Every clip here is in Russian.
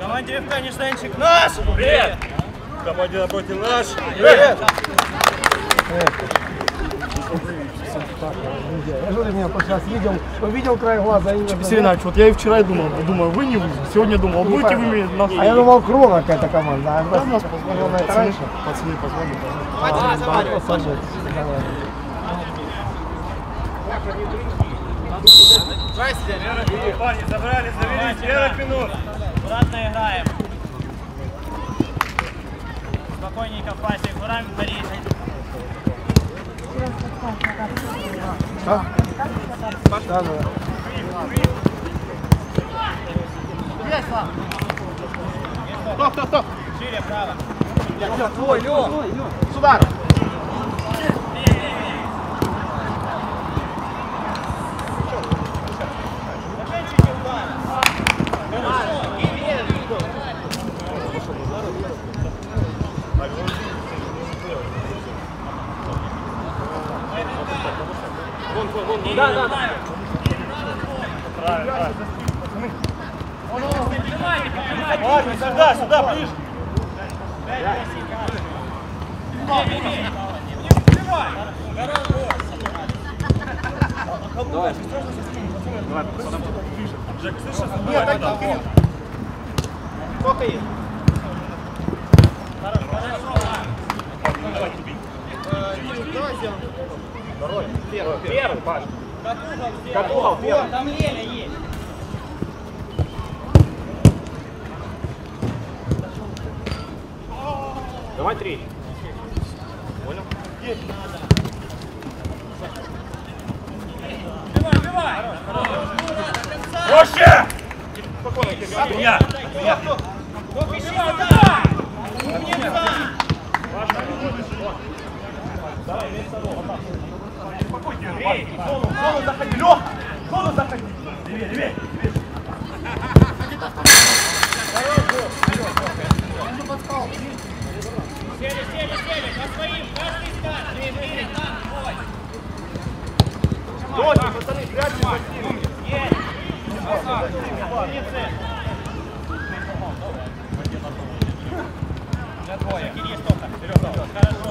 Команде ФК Нежданчик наш! Привет! Команде напротив наш. Привет! Я же меня раз видел, увидел край глаза. Иванович, вот я и вчера думал, думаю, вы не вы. Сегодня думал, будете вы мне нас... А я думал, Крона какая-то команда. А Да, нас посмотрел на это пацаны, раньше. пацаны позвонили. Парни, забрали, завели 40 минут. Аккуратно играем. Спокойненько в пасе, Гурам Борис. Да, да, да. Шире, право. Сюда. Да, да, да. Парни, сюда, сюда, ближе. Жек, слышишь? Нет, так, так. Сколько есть? Давай сделаем. Первый, первый, Паш. Как угол, первый. Там Леля есть. Давай три. Убивай, убивай. Проще! Меня! Меня! Только сюда. Умница. Зону заходи, Лех! Зону заходи! Левее, левее! Сели, сели, сели. По своим. Каждый. Две, две, там, бой. Дочь, пацаны, прячьте! Есть. Умницы. Для двое. Кирилл, только. Вперед. Хорошо.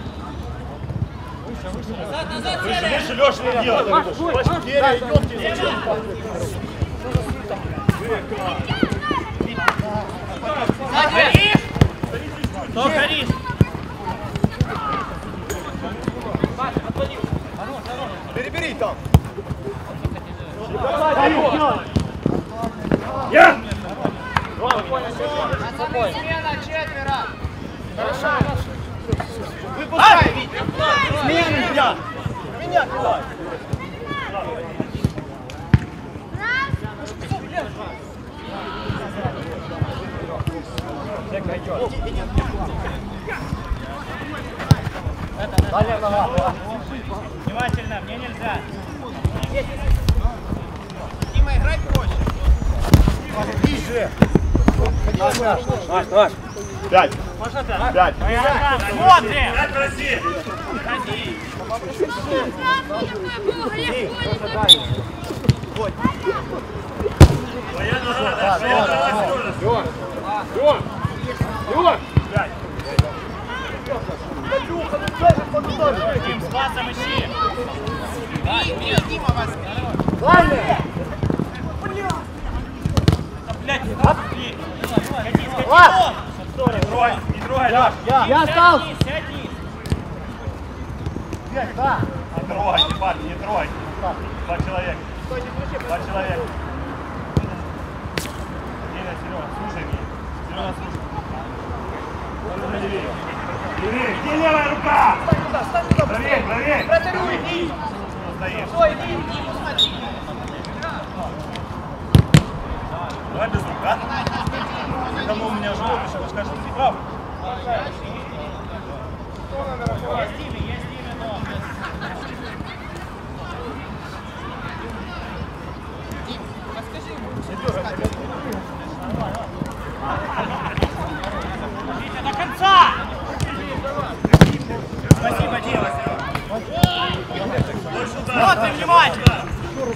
выше, Леша, не делай! Геря, идет тебе? Горишь? Кто горишь? Перебери там. Я! Смена четверо. Выпускай, Витя. Смени меня. Меня кидай. Дальняя нога. Внимательно, мне нельзя. Дима, играй проще. Ближе. Наш, наш! Пять! Пять! Смотрим. Пять России! Ходи. Твоя нога, да, твоя нога, скорость! Пять! Дим, с классом ищи. Дальняя. Блядь, блин. Катись, катись. Ладно. Сори, Не трогай, не трогай, Леш! Я остался. Сядь, сядь. Да. Не трогайте, парни, не трогайте! Два человека! Два человека! Серега, Серега, слушай меня! Серега, слушай! Левее! Где левая рука? Стань туда, стань туда. Правее, правее! Протяруй, иди. Стой, иди, иди, посмотри. Давай без рук, а? Кому у меня еще вы скажете, ты прав? Есть имя, есть имя, но... Витя, до конца! Спасибо, Дима. Смотрим внимательно.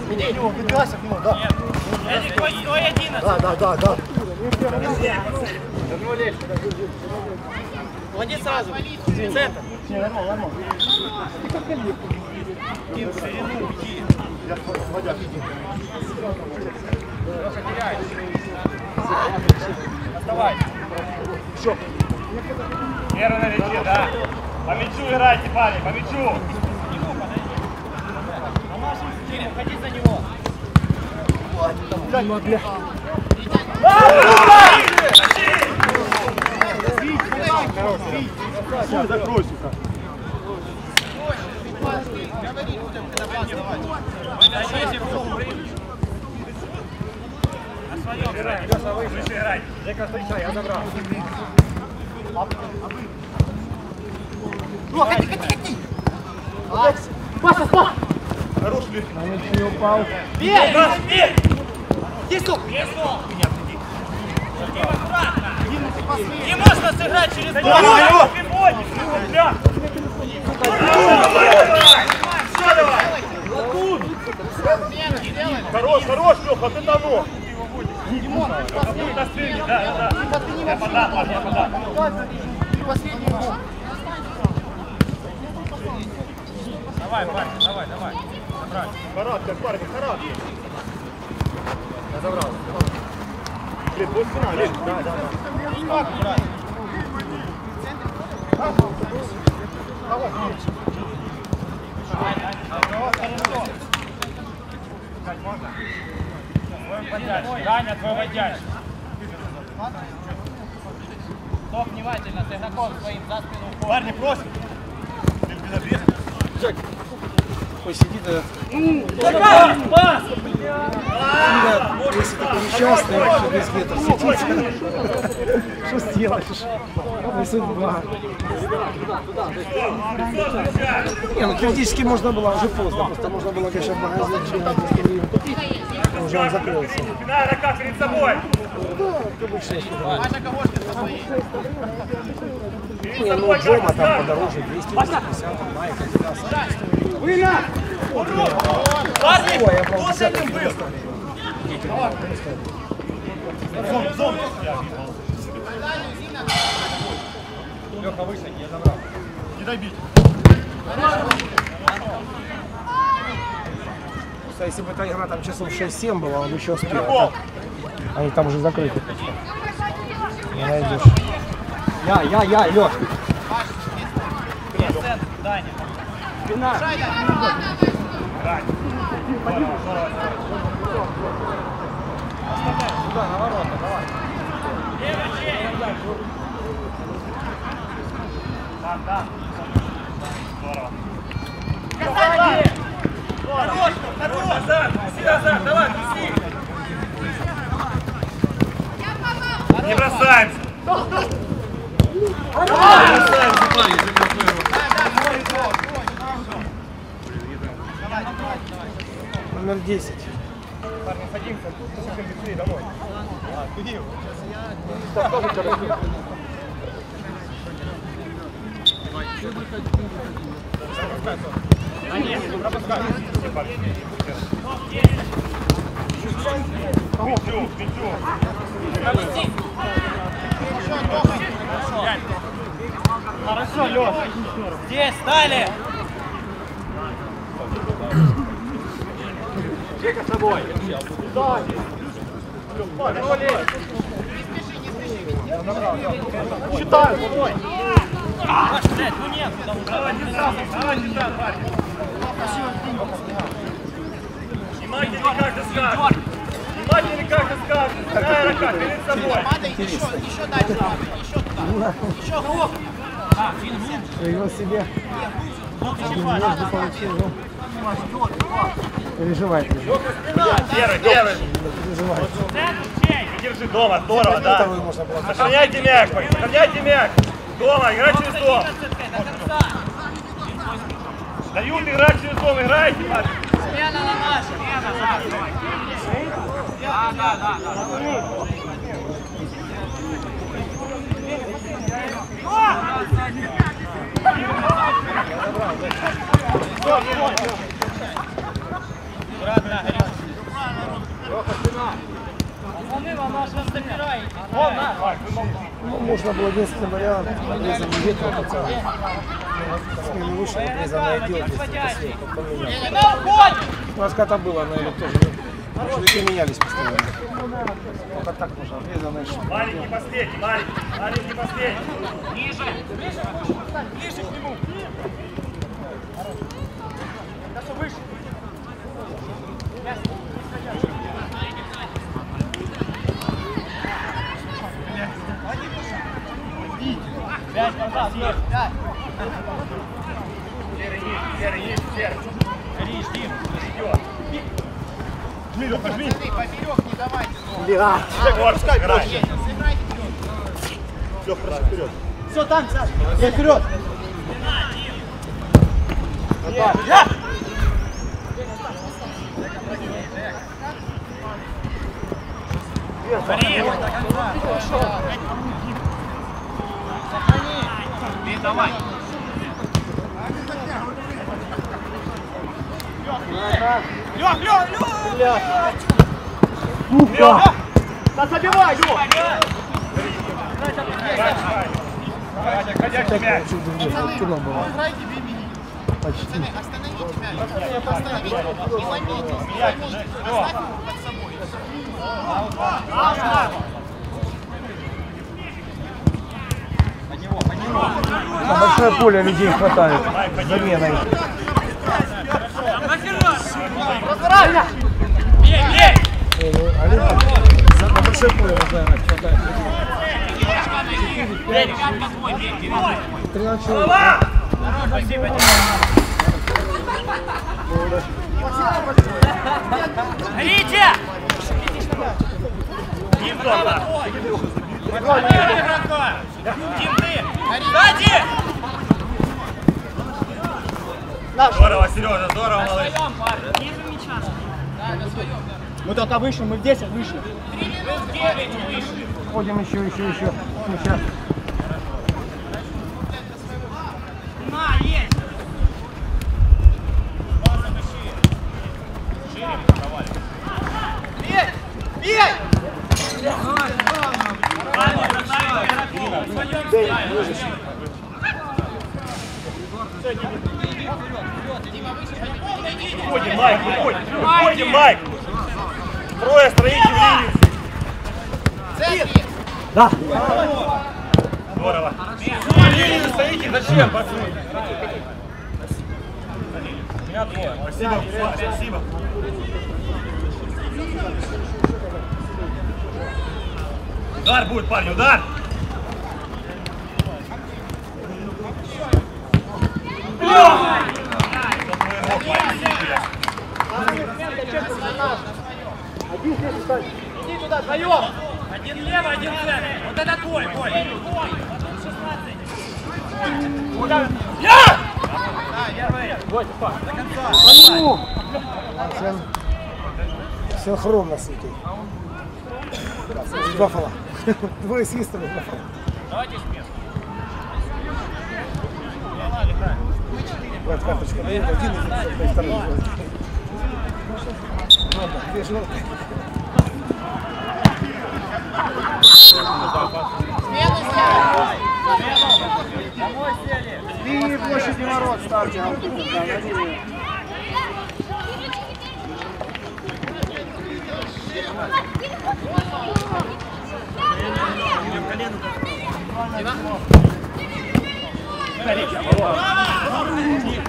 Иди, него, выбирайся к нему, да. Эдик, твой, твой 11. Да, да, да, да. Влади сразу. Центр. Не, нормально, нормально. Иди в ширину, иди. Я Владяк, иди. Оставайся. Все. Первый на мяче, да. По мячу играйте, парни, по мячу. Ходи за него. Ну, бля. Все, закройся. Зайди, секунду. На своем играй. Выше играй. Жека, встречай, я забрал. Хорош, Лев. Не упал. Бей! Пас, бей! Есть гол! Есть гол! Дима, аккуратно! Не можно сыграть через Алло, два! алло! Приподни, бля! Все, давай! Хорош, хорош, Леха, ты тому! Будет на сцене, да, да, да. Я подам, парни, я подам. Давай, парень, давай, давай. Забрать. Характер, парни, характер. Я забрал. Лев, вот спина, Лев. Да, да, да. Твой водящий. Даня, твой водящий. Стоп, внимательно, с игроком своим за спину вход. Парни, просим. Обеда. Посиди, да. Пас! Пас! Если такой несчастный, вообще без ветра сидит. Что сделаешь? Не судьба. Не, ну теоретически можно было уже поздно, просто можно было, конечно, в магазин но Уже он закрылся. Спина, рука перед собой. Не, ну Джома там подороже, 280, там Майк, Адидас. Парни! Ой, я правда десяток не Зон, зон. Не дай бить. Если бы эта игра там часов 6-7 была, он бы еще успел. А Они там уже закрыты. Не найдешь. Я, я, я, Леш. Даня. Здорово, Сюда, на ворота, давай. Левый чей? Там, там. Здорово. Касание! Хорош, хорош, назад, неси назад, давай, неси. Не бросаемся. Номер 10. Парни, садимся, слушаем быстрее домой. А, куди? А нет, пропускай. Мячу, мячу. Хорошо, Леш. Здесь, далее. Жека с тобой. Считаю, давай. Паш, блядь, ну нет. Давай, десант, давай, десант, парень. Внимательнее, как ты скажешь. Скажешь. Дай рука перед собой. еще дальше надо, еще туда. Еще глубже. А. Его себе между получил. ну. Переживай, переживай. Первый, первый. Чей? Держи дома, здорово, да. Сохраняйте мяч, сохраняйте мяч. Дома, играй через дом. 11 до конца. Дают играть через дом, играйте, парни. На. Смена, да. Да, да, да, да. Аккуратно, Гриш. Пацаны, вам наш вас забирает. Вон, на. Ну, можно было единственный вариант, обрезанный ветер, хотя смену вышел, обрезанный отдел, здесь только сверху поменял. Не на уходе! У нас когда было, она или тоже, мужики менялись постоянно. Только так можно, обрезанный шаг. Маленький последний, маленький, маленький последний. Ниже. Ближе к нему. Пять назад, есть. Пять. Серый есть, серый есть, серый. Гриш, Дим. Жми, Леха, жми. Бля. Пускай играй. Лех, прошу вперед. Все, там, Саш. Я вперед. Гриш. Ты давай. Лёх, Лёх, Лёх! Пупка. Да забивай, Лех. Ходячий мяч. Почти. На большое поле людей хватает. Заменой. Бей, бей! На большое поле, наверное, хватает. Бей, ребят, по-твой, бей, бей. 13 человек. Спасибо, Сзади! Здорово, Сережа, здорово, малыш. Своем, парни. Ниже мяча. Мы только вышли, мы в 10 вышли. Три минут девять вышли. Ходим еще, еще, еще. Сейчас. На, есть! Бей! Бей! Уходим, Майк, уходим. Уходим, Майк. Трое, строите в линию. Да. Здорово. В линию стоите, зачем, пацаны? Меня двое. Спасибо, Слава, спасибо. Удар будет, парни, удар! Иди туда, вдвоем! Один лево, один центр. Вот это твой, твой. Твой. Я! Ну! Син- Синхронно с этим. Два фола. Двое свистовых, два фола. Давайте смех. Брать карточку. Один, и второй. Ладно, две желтые. Домой сели. И площади ворот ставьте. голкипер, да, на линию.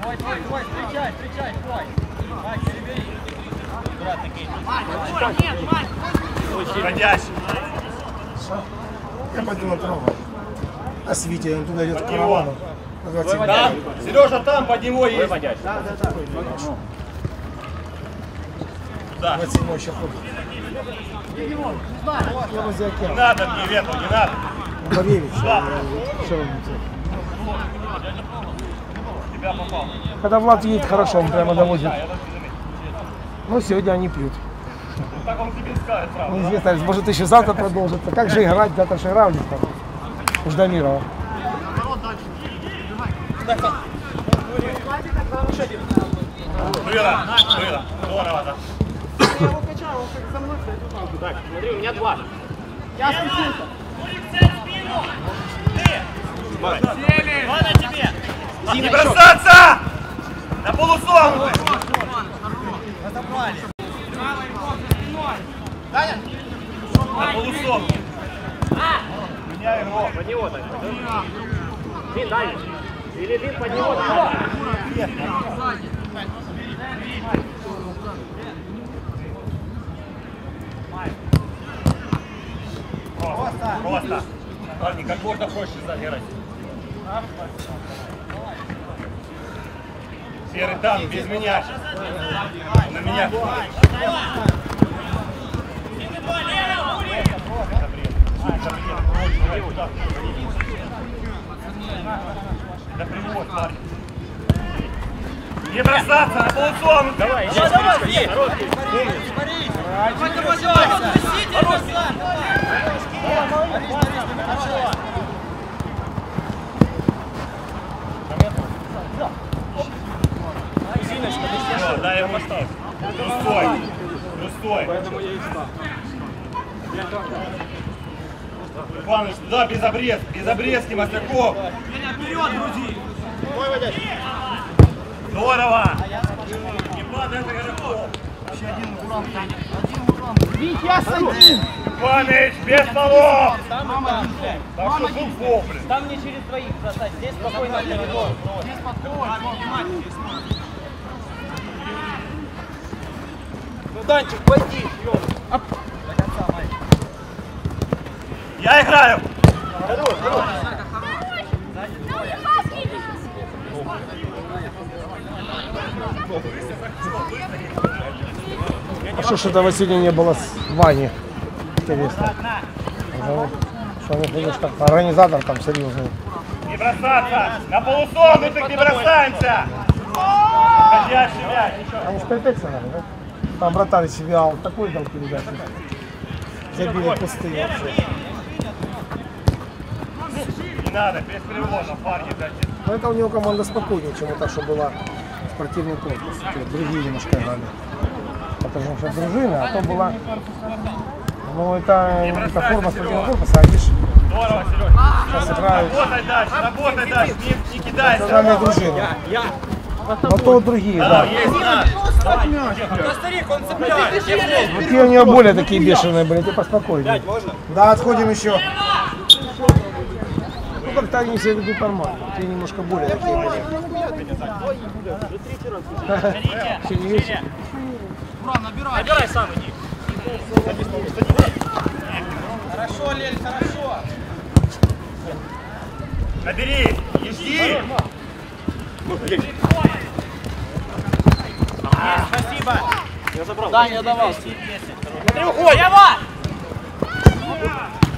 Твой, твой, твой, встречай, встречай, твой. Мать, перебери. Аккуратно, Кейт. Мать, нет, мать. Ходящий. Я пойду на траву. А с Витей, он туда идет к каравану. 27. Там, Сережа, там под него есть. Куда? 27 еще ход. Я возле Не океана. надо мне ветру, не надо. Боревич. будете? Тебя попал. Когда Влад едет хорошо, он прямо доводит. Ну, сегодня они пьют. Так он тебе скажет сразу. Неизвестно, может еще завтра продолжится. Как же играть? Завтра же них там. У Ждамирова. Было, было. Здорово, да. Так, смотри, у меня два. Два на тебе. Не бросаться! На полусогнутый! Разобрали. На полусогнутый. Меня игрок. Под него так. Вин, дай. Или Вин под него. Просто. Просто. Парни, как можно проще загирать. Серый там, без меня сейчас. На меня. Да привод, парень. Не бросаться на полусогнутый. Давай, Давай, давай, Вин. Борис. Борис, давай. Борис, хорошо. Всё, дай ему поставь. Трустой. Трустой. Иваныч, туда без обрез, без обрезки, Масляков. Здорово. Не падай от игроков. Иваныч, без полов. Там, там. Так что фол, блин. Там не через двоих бросать, здесь спокойно коридор. Ну, Данчик, пойди, Я играю. А что этого сегодня не было с Ваней? Интересно. Что он конечно, организатор там серьезный. Не бросаться. На полусогнутых не бросаемся. Ходящий мяч. А уж пятиться надо, да? Там братан себя вот такой дал передачу. Забили пустые вообще. Не надо, без перевода, парни, дайте. Но это у него команда спокойнее, чем вот та, что была спортивный корпус. Те Другие немножко играли. Потому что дружина, а то была... Ну, это, это форма спортивного корпуса, а видишь, Здорово, Серега. сейчас играют Работай дальше, работай дальше, не, не кидайся. национальная дружина. Но то другие, Да, да. есть. Да старик, он цепляет. Вот те у него более такие бешеные были, ты поспокойнее. Да, отходим еще. Ну, как-то они себя ведут нормально. Те немножко более такие были. Еще не вечер. Набирай сам иди. Хорошо, Лель, хорошо. Набери, не жди. Спасибо. Я забрал. Да, я давал. Смотри, уходи. Ява!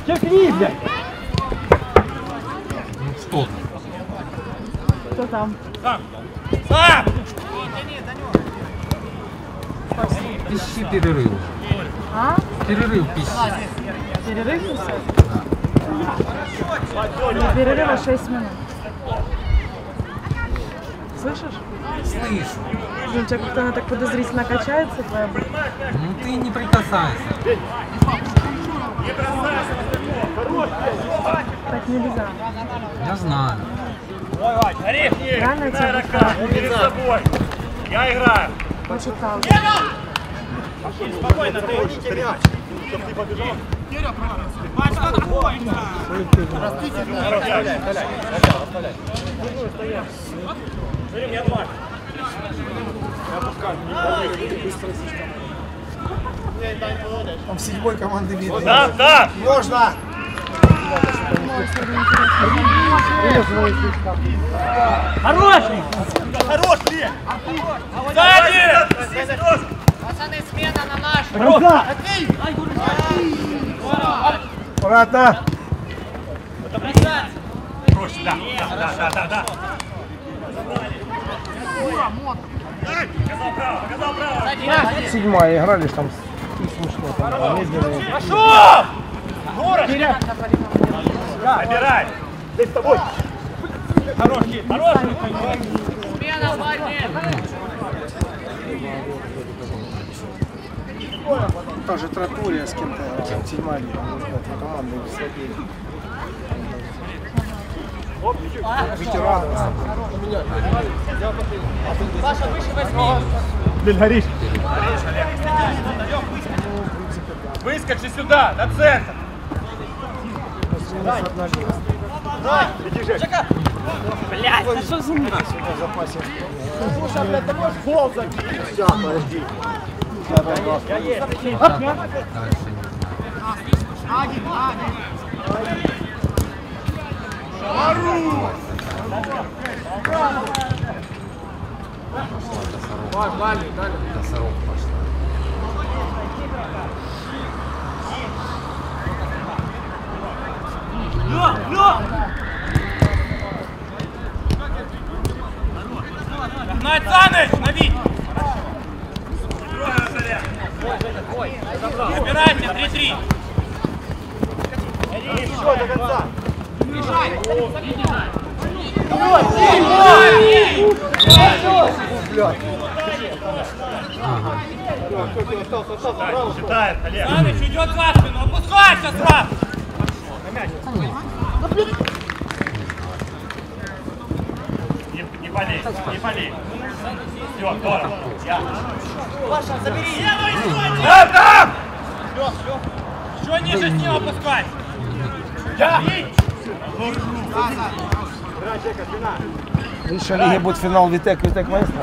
Терпи, блядь. Сам! Пищи перерыв. А? Перерыв пищи. Перерыв? До перерыва 6 минут. Слышишь? Слышу. Блин, у тебя как-то она так подозрительно качается, твоя. Ну ты не прикасайся. Так нельзя. Я знаю. Ариф, Реально играй тебя рака, перед собой. Я играю. Почитал. Спокойно, ты гоните мяч. Он в седьмой команды видно. Да, да. Можно! Хороший! Хорош, Ле. Сзади! Пацаны, смена на нашу. Гранца! Аккуратно! Проще, да, да, да, да, да, Седьмая играли ж там смешно. Там, медленные. Пошел! Город! Набирай! Здесь с тобой! Хороший, хороший! Смена, Владимир. Тоже Тратурия с кем-то играла. Седьмая лига, можно сказать, на команды слабее. Ветераны. Паша, выше возьми. Блин, горишь! Выскочи сюда, на центр! Иди, Жек. Блядь, да что за запасе. Слушай, блядь, ты можешь гол забить? Сейчас, подожди. Дальше не знаю. Косорог пошла. Гнать Саныч, лови! Набирайте, 3-3. Еще до конца. Считает, Олег. Саныч идет за спину, опускайся сразу. Не, не болей, не болей. Все, здорово. Я. Паша, забери. Да, там! Еще ниже с ним опускай. Я. Высшая лига будет финал Витек, Витек Маэстро.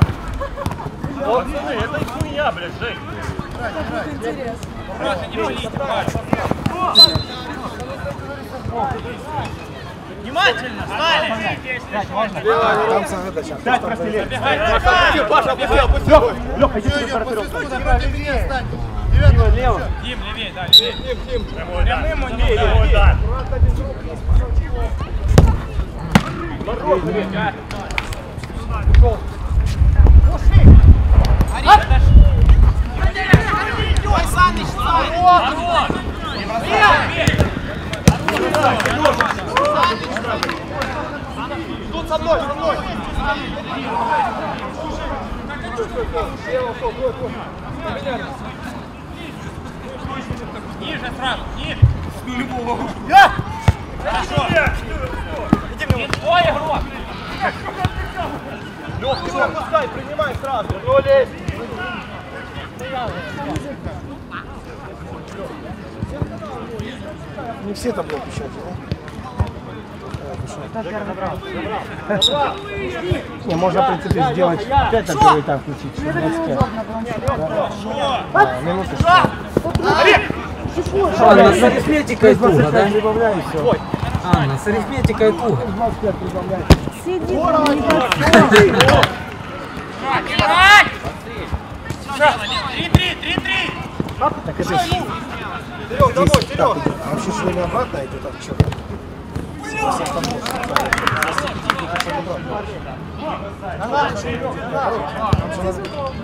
Пацаны, это хуйня, блядь, Жень. Просто не болите, Внимательно, стали! Там совета сейчас. Пять прострелей. Паша, опусти, опусти. Леха, иди сюда, вперед. Лево. Дим, левее, да, левее. Дим, Дим. Прямым он не удар. Ой, Саныч, стой. Тут со мной, со мной. Ниже сразу, ниже. Я! Хорошо. Иди мне. Твой игрок. Лех, ты его пускай, принимай сразу. Ну, лезь. Не все там будут печати, да? Не, можно, в принципе, сделать 5 на первый этап включить. чтобы 25. Минуты Анна, с арифметикой туго, да? 25 прибавляю, все. Анна, с арифметикой туго. 25 прибавляю. Играть! Три-три, три-три. Так это Серег, домой, Серег. А вообще шли обратно, тут так что?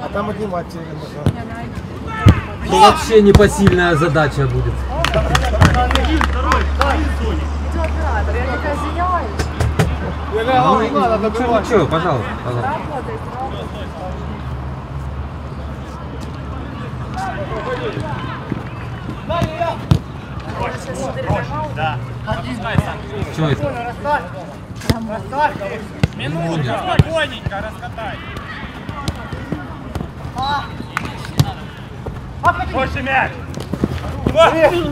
А там отнимать тебе нужно. Ну, вообще непосильная задача будет. Ну, ничего, ничего, пожалуйста, пожалуйста. Да. Что это? Минутка, спокойненько раскатай. Больше мяч.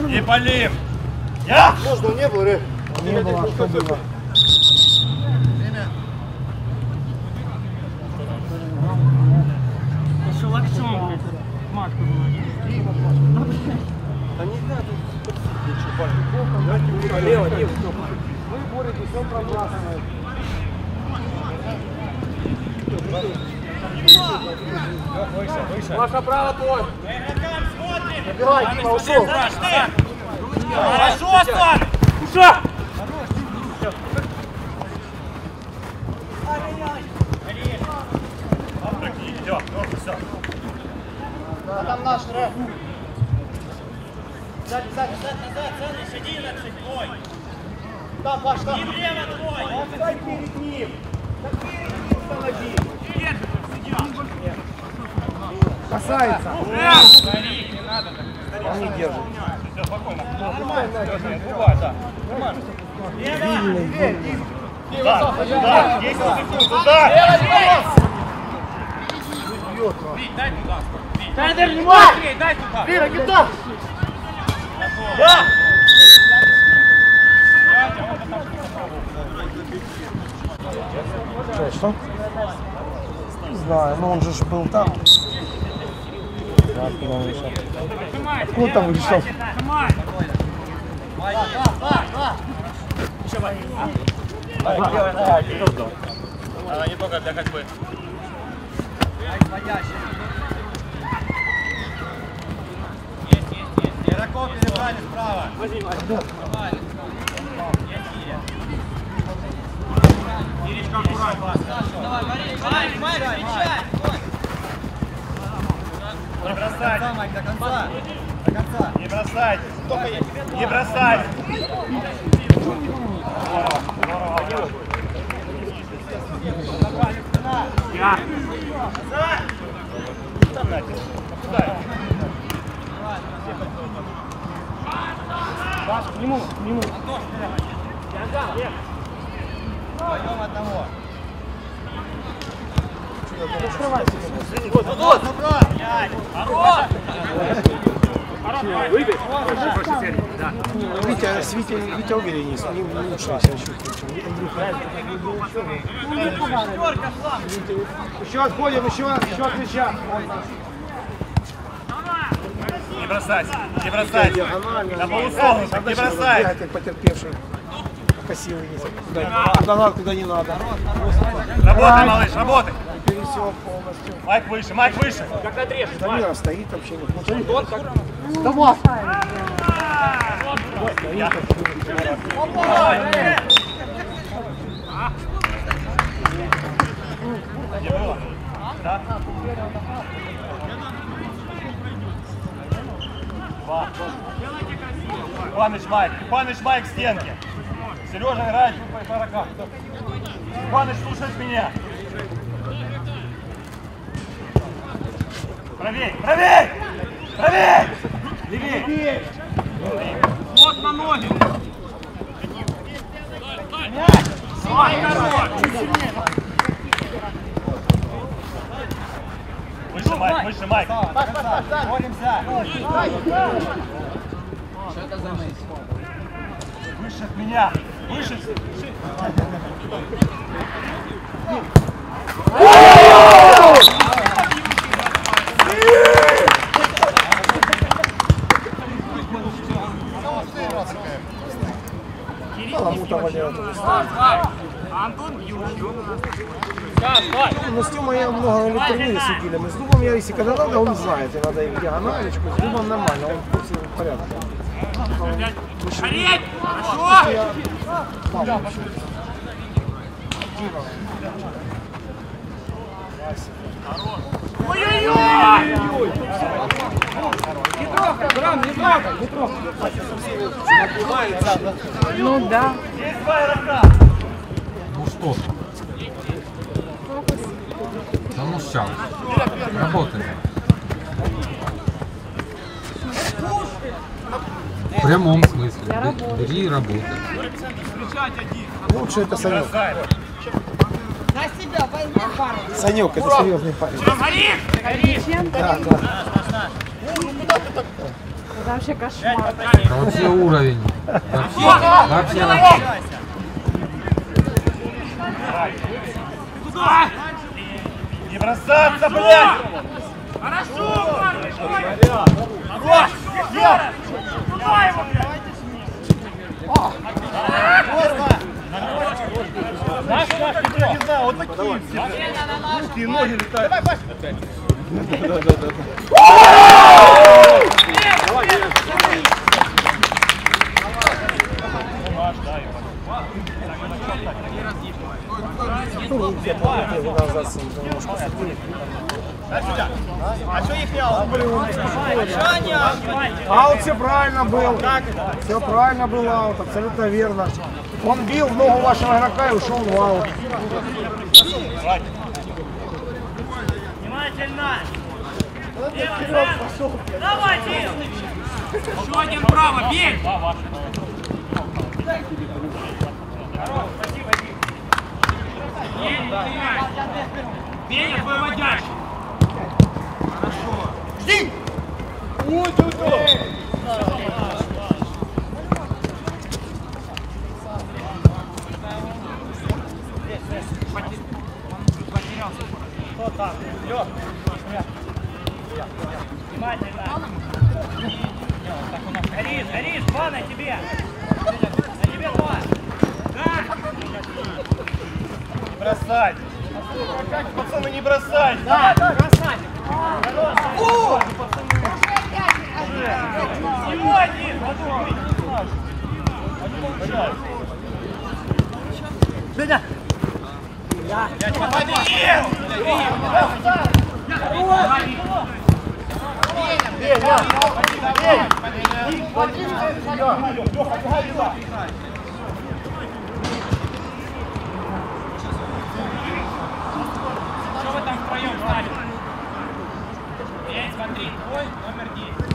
И полим. Я? Не было, а что было? Лево, Дим, вы боретесь, он пробрасывает. Маша, право твой. Давай, Дима, ушел. Хорошо, Слав! Уша! Ну, все. Там наш рэп. Назад, назад, назад, центр, 11, твой. Там, Паш, там. И влево твой. Дай перед ним. Так перед ним установи. Касается. Он не держит. Все, спокойно. Давай, да. Нормально. Да, да, 10 секунд, туда. Вить, дай туда. Вить, дай, дай, дай, дай туда. Вера, не так. Да. Что, что? Не знаю, но он же был там. Да, откуда он вышел? Откуда там вышел? Не только для ходьбы. Есть, есть, есть. Игроков перебрали справа. Нормально. Есть Киричка аккуратно. Давай, Марик, Марик, Марик, встречай. Не бросать, До конца, Майк, до конца. До конца. не бросать. Не бросать. Там Надя. Куда? К нему, к нему. Вдвоем одного. Витя, с Витя, Витя увереннее, с ним лучше себя чувствует, Андрюха. Еще отходим, еще, еще от мяча. Не бросать, не бросать. На полусолнышко, не бросать. Как Красивый не куда, куда надо, куда не надо. Работай, малыш, работай. Пересек полностью. Майк выше, Майк выше. Дамира стоит вообще не. Давай! Где было? Да? Паныч Майк, Паныч Майк к стенке. Сережа играет по игрокам. Паныч слушает меня. Правей, правей! Правей! Левей! Вот на ноги. Выше Майк, выше Майк. До конца. Боремся. Выше от меня. Выше. Каламута валяет. Судили. Мы с Дубом, если когда надо, он знает. И надо и диагоналечку. С Дубом нормально, он в курсе в порядке. Гореть! Хорошо! Я маму еще. Дима. Ну да. Есть два игрока. Ну что? Да ну сейчас. Работаем. В прямом смысле. Бе- Бери и работай. Лучше это Санек. Бросай. Санек, это серьезный парень. Да, да. Это вообще кошмар. Это вообще уровень. Вообще, вообще на- Не бросаться, блядь! Хорошо! Вот! Съел! Наш, Я не знаю, вот такие все. Руки и ноги летают. Давай, Паша. А что их Аут все правильно был. Все правильно был аут, абсолютно верно. Он бил в ногу вашего игрока и ушел в аут. Внимательно! Давай, Дим! Еще один право, бей! Бей, выводящий! Внимательно! Горишь, горишь, два на тебе! На тебе два! Да! бросать. Пацаны, не бросать. Да, бросать! Всего один! Что вы там втроем стали? Эй, смотри, твой номер 10.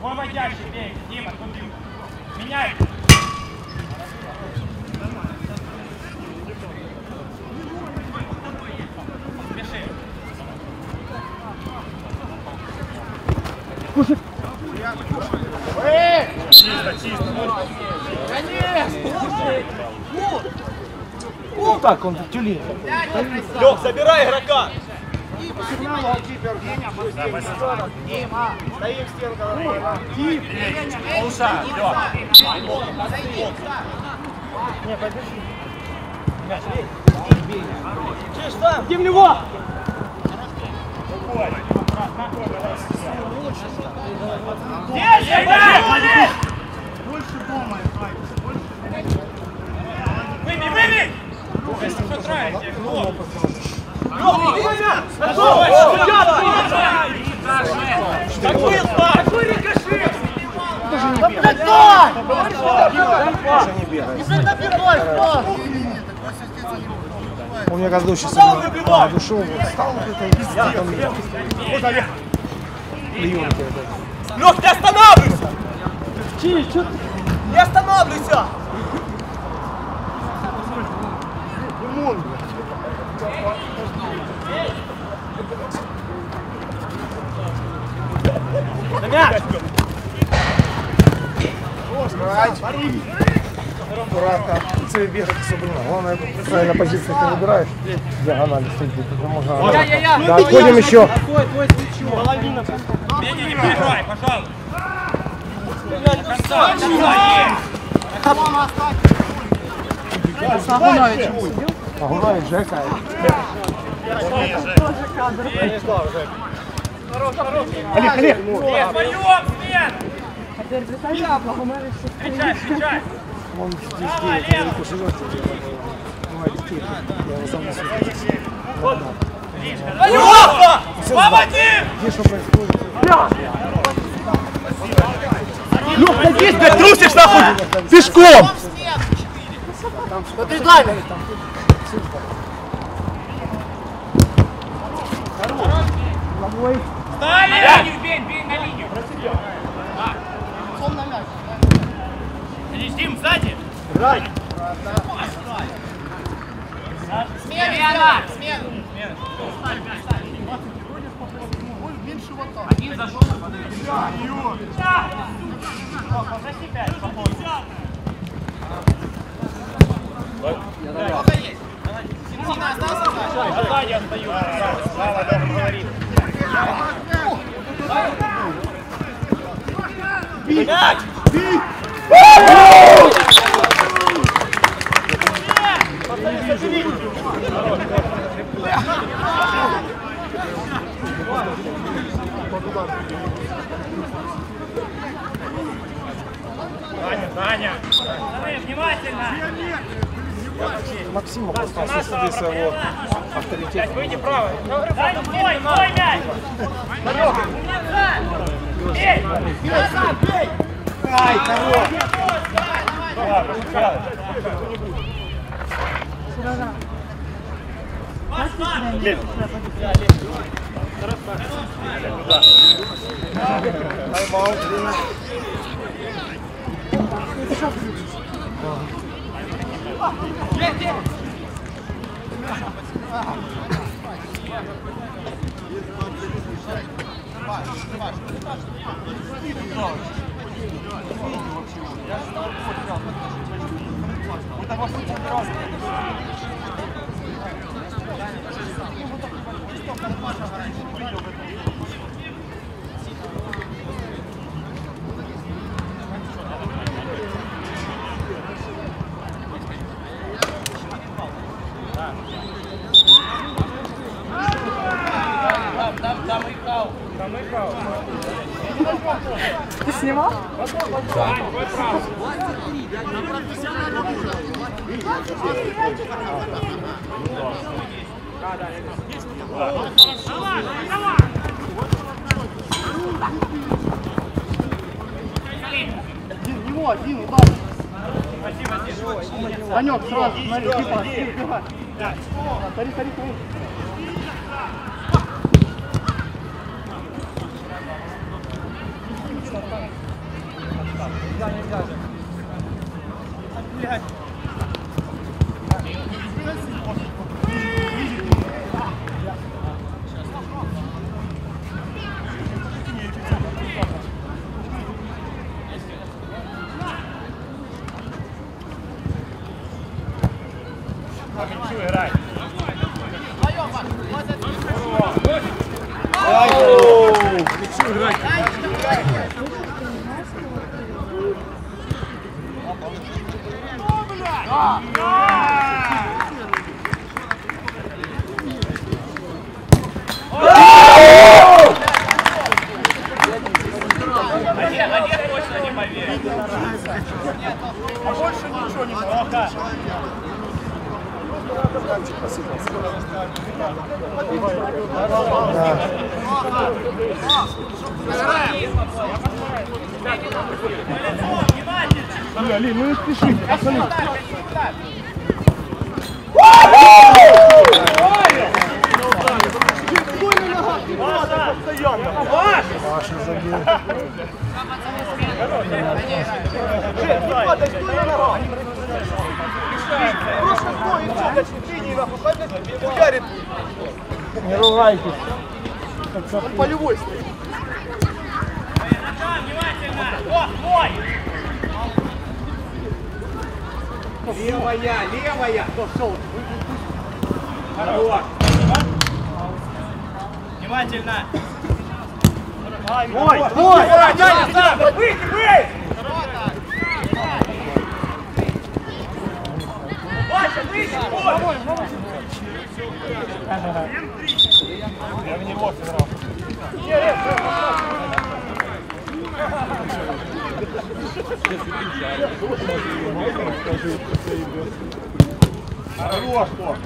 Выводящий, бей, Дима, тут бил. Меняй. Спеши. Ну так, он тюлин. Лех, забирай игрока. Стоим стенка. Полша, Лёх. Иди в него! Держи, бей! Выбей, выбей! Что траете? Вот. Какой Какой рикошет? Он мне когда сейчас а, душел, вот, стал вот это и везде там меня. Плюнки это. Лех, не останавливайся. Не останавливайся. На мяч. Аккуратно. Цель бегать особенно. Главное, правильно позицию ты выбираешь. Диагонали стоит, это можно. Да, отходим еще. Не, не, не перебивай, пожалуйста. До конца, до конца, есть. Агунович, Жека. Олег, Олег. Есть, поем, Свет! Встречай, встречай! Он здесь где недалеко живет. Бывает детей. Я его сам несу. Лёха! Помоги! Где что происходит? Лех, да здесь, блядь, трусишь нахуй? Пешком. Стали! На линию бей, бей на линию! Дим, сзади! Смена! Смена! Один зашел. Да! Соси пять, попозже. Сзади остаюсь. Слава, Леха говорит. Мяч. Таня, Таня. Максима просто осуществили своего авторитета. Выйди право. Лев. Тайм-аут, время. Потому что очень разные. Ты снимал? Дин, него, Дин, удар. Танек, сразу, смотри, типа, типа. Смотри, смотри, смотри. Мячу Хорош, Кор.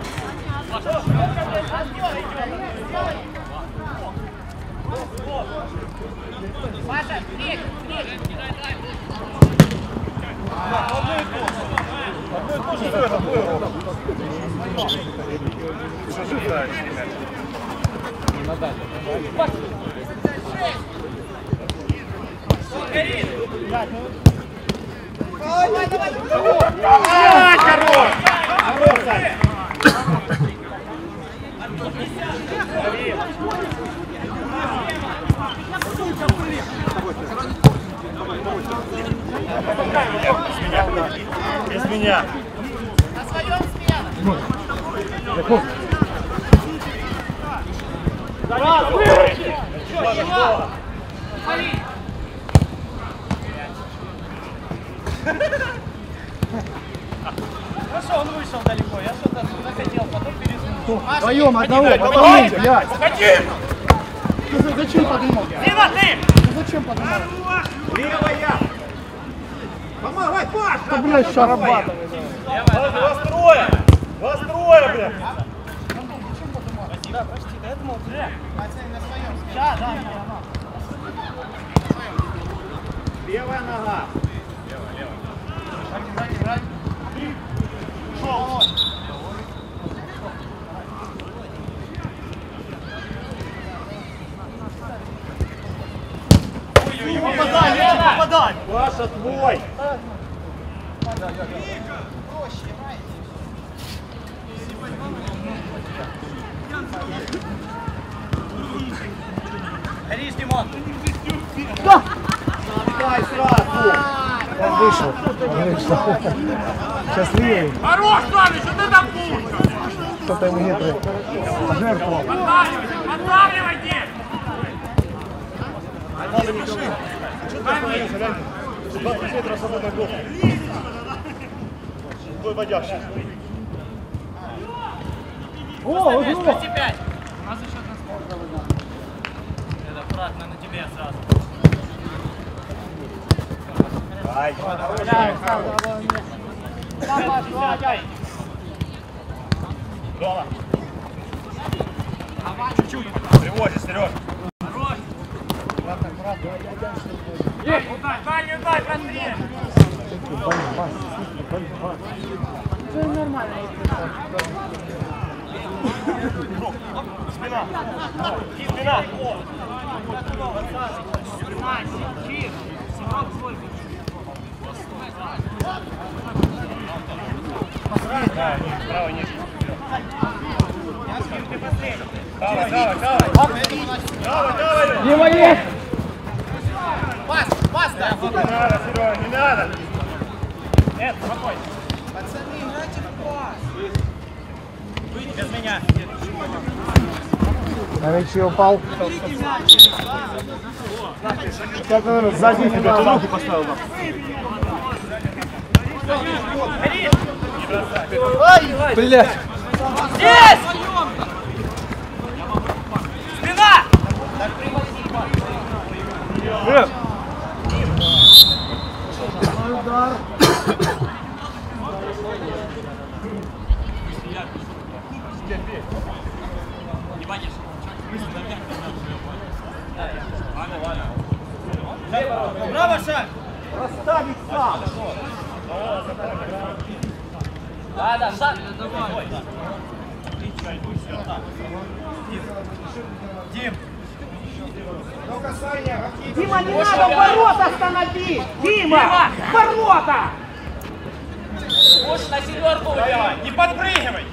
Одно и то же это было. Скажи, да, ребят. Ай, хорош. Хорош, Сань. Без меня. Хорошо, он вышел далеко. Я что-то захотел, потом переснул. Вдвоем, одного, потом мы, блядь. Уходи! Ты ну, зачем подумал? Лена, ты! Ты зачем подумал? Левая! Помогай, Паш! Да, блядь, шарабатовый. Вас трое! Вас трое, блядь! Да, прости, да я думал, бля. Пацаны, на своем. Да, да, да. Левая нога. Паша твой! Горишь, Димон! Дай сразу! Он вышел. Вышел. Счастливый. Хорош, Славич, что ты там пушка? Кто-то ему не пожертвовал. Останавливайте! Выводящий. О, вот его. 25! У нас еще одна сможет Это аккуратно на тебе сразу. Ай, Дома. Чуть-чуть. Привози, Сереж. Удай, дальний удай, прострель! Спина. Спина. Да, не, справа не. Давай, давай, давай. Давай, давай. Дима есть. Не надо, Серега, не надо. Нет, спокойно. Без меня. Мяче упал. Как он сзади Ты тебя руки поставил нам. Блять. Здесь! Спина! Браво, шаг! Расставить сам. Да, да, шаг! Дим! Дима, не надо ворота остановить! Дима! Ворота! Можешь на селерку убивать! Не подпрыгивай.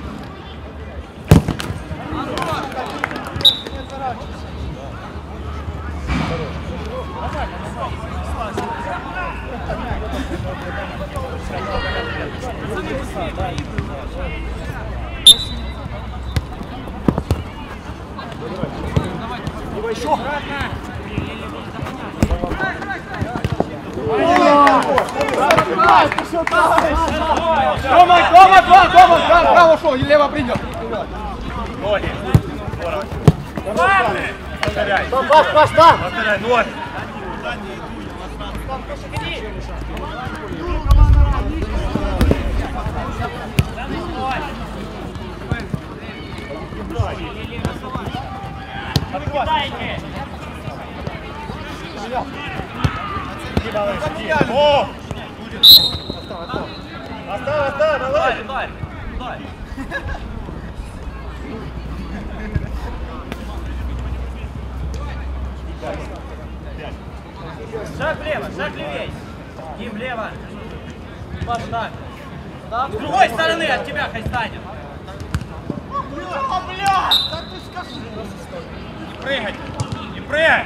Дома, дома, дома, дома, право шел, лево принял. Ноги. Здорово. Повторяй. Пас, пас, пас. Повторяй, ноги. Дайте! О! Оставь, оставь, Ударь, давай. ударь, ударь! Шаг влево, шаг левей! Дим, влево! Папа, так! С другой стороны от тебя хай станет! Не прыгай. Не прыгай.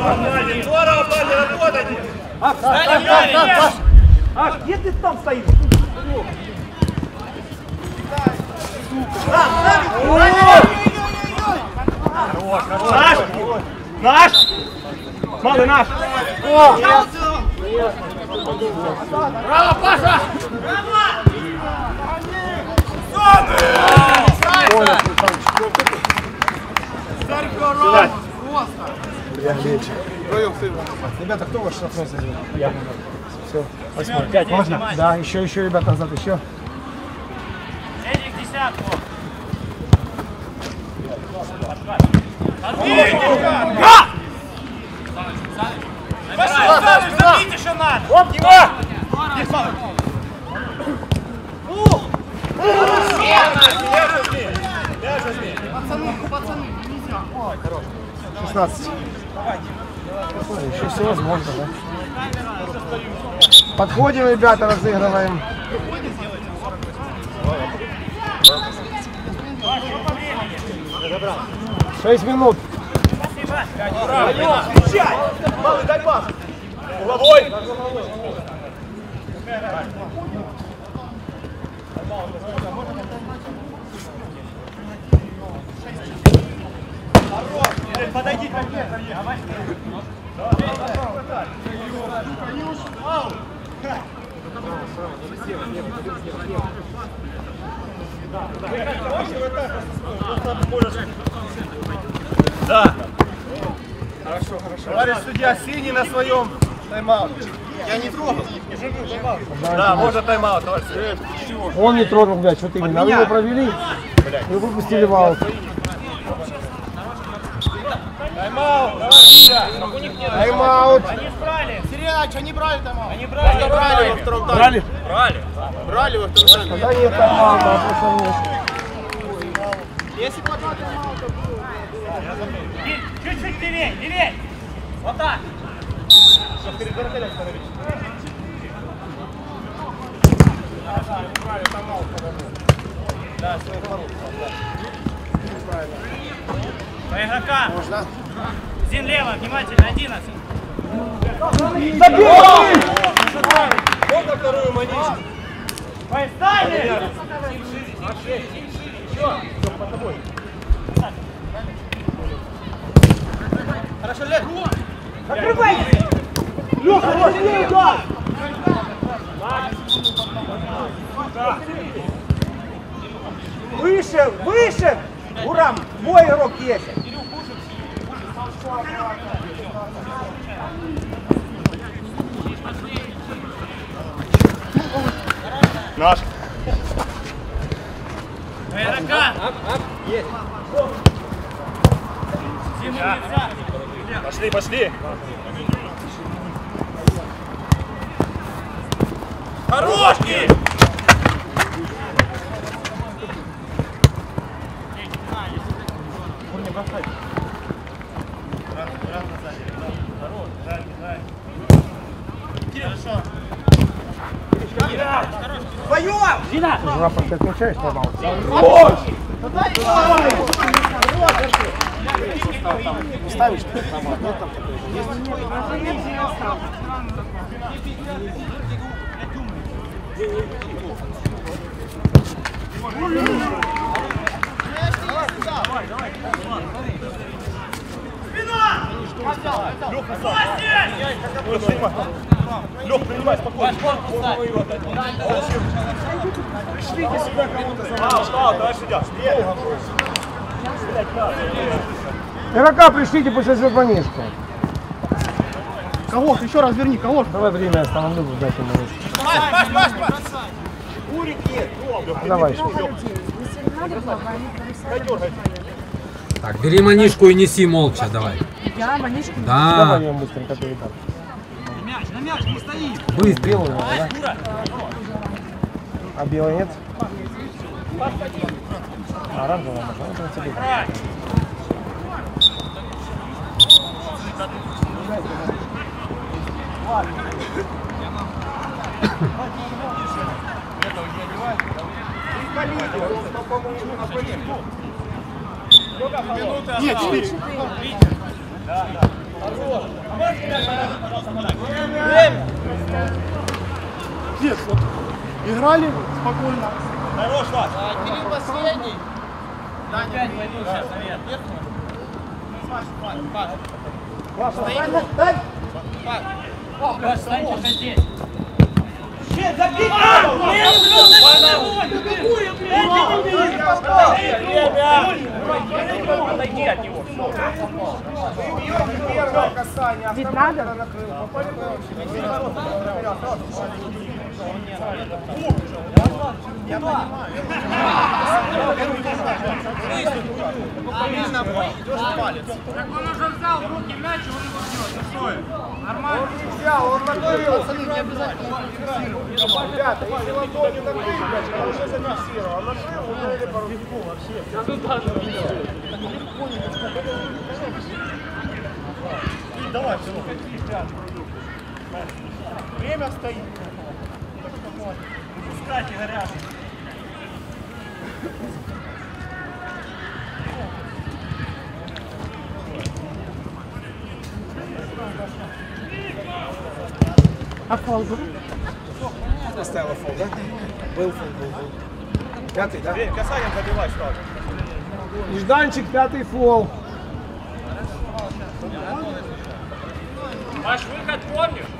парни, работайте! Дали, Ярик! Паш, Аш, где ты там стоишь? Наш! Наш! Малый наш! Браво, Паша! Ребята, кто ваш штрафной зайдет? Я. Все, восьмой. Пять, можно? Да, еще, еще, ребята, назад, еще. Эдик, десятку! Забить еще надо! Оп, Дима! Шестнадцать. Еще все возможно, да? Подходим, ребята, разыгрываем. Шесть минут. Малый, дай пас! Угловой! Подойди ко мне, Да. Хорошо, хорошо. Товарищ судья, синий на своем тайм-аут. Я не трогал. Да, можно тайм-аут, товарищ. Он не тронул мяч, вот именно. Вы его провели, вы выпустили в аут. Тайм-аут. Тайм-аут. Они брали! Сиренач, они брали там. Они брали! Брали во втором тайме. Брали? Брали. Брали во втором тайме. Да нет тайм-аута, а просто нет. Если по два тайм-аута было. Чуть-чуть левей, левей! Вот так! Чтоб перед вратарем становились. По игрокам! Можно. Зин лево, внимательно, 11. Вот на вторую манишку. Поставили! Хорошо, Лев. Открывайте! Леха, возьми удар! Выше, выше! Урам, мой игрок есть. Наш. По игрокам! Зин улица! Пошли, пошли. Хорошки! Жена, ты отмечаешь тайм-аут? Ставишь тайм-аут? Нет там такой? Есть? Лех, принимай спокойно. Встал, встал, давай судья. Игрока пришлите, пусть возьмет манишку. Кого? Еще раз верни, кого? Давай время остановлю, дать ему манишку. Паш, Паш, Паш, Паш. Давай. Так, бери манишку и неси молча, давай. Я манишку. Да, Давай быстренько передам. быстро. Белый да? А белый нет? А оранжевый можно? Ну, Нет, четыре. Нет, вот. Играли спокойно. Хорош, Вась. Опять пойду сейчас, наверх. Паш, стань уже здесь. Отойди от него. Первое касание. Ведь надо. Взял, он накрыл. Ребята, если ладонь не накрыл, мяч, он уже зафиксировал. А накрыл, он или по руку вообще. Давай, все. Время стоит. Пускайте, горят. А фол был? Оставила фол, да? Был фол, был, был. Пятый, да? Время, касанием забивай сразу. Нежданчик, пятый фол. Ваш выход помнишь?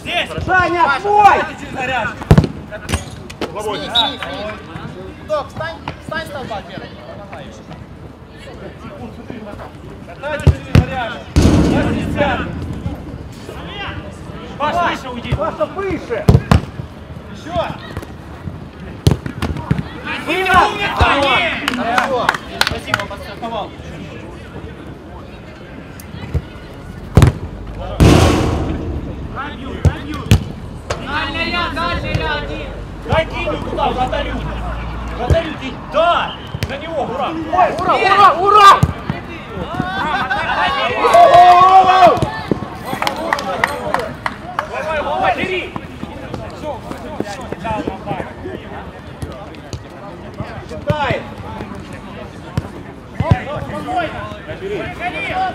Здесь. Саня, твой! Катайте через горят. Нас. Паш, выше уйди. Паша, выше! Еще. Спасибо, подстраховал. Дай кинь туда, вратарю. Вратарю кинь. Да. На него, ура. Ура, ура, ура! Вова, бери. Читай.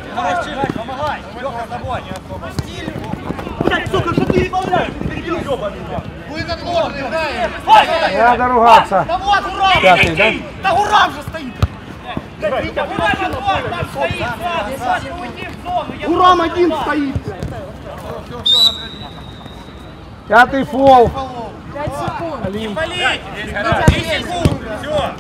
Помогай, Чирай, помогай. Лёха, с тобой. Блядь, сука, что ты? Ты перебил, ёбаный. Выход ложный, играем. Не надо ругаться. Да вот, ура! Пятый, да? Да ура уже стоит! Да, Урам один стоит. Пятый фол. 5 секунд. Не болей! 10 секунд! Все!